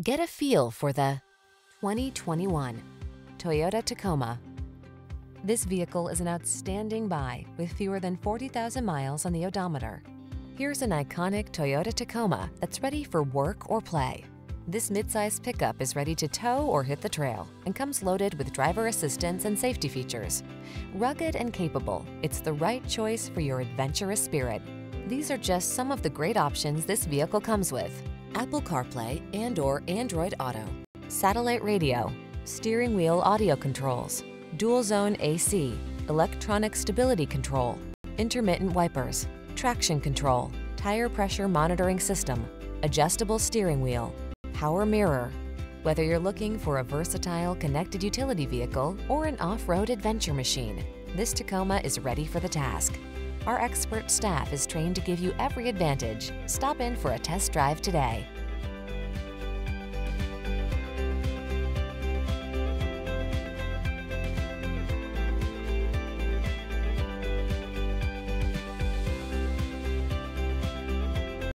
Get a feel for the 2021 Toyota Tacoma. This vehicle is an outstanding buy with fewer than 40,000 miles on the odometer. Here's an iconic Toyota Tacoma that's ready for work or play. This midsize pickup is ready to tow or hit the trail and comes loaded with driver assistance and safety features. Rugged and capable, it's the right choice for your adventurous spirit. These are just some of the great options this vehicle comes with. Apple CarPlay and or Android Auto, satellite radio, steering wheel audio controls, dual zone AC, electronic stability control, intermittent wipers, traction control, tire pressure monitoring system, adjustable steering wheel, power mirror. Whether you're looking for a versatile connected utility vehicle or an off-road adventure machine, this Tacoma is ready for the task. Our expert staff is trained to give you every advantage. Stop in for a test drive today.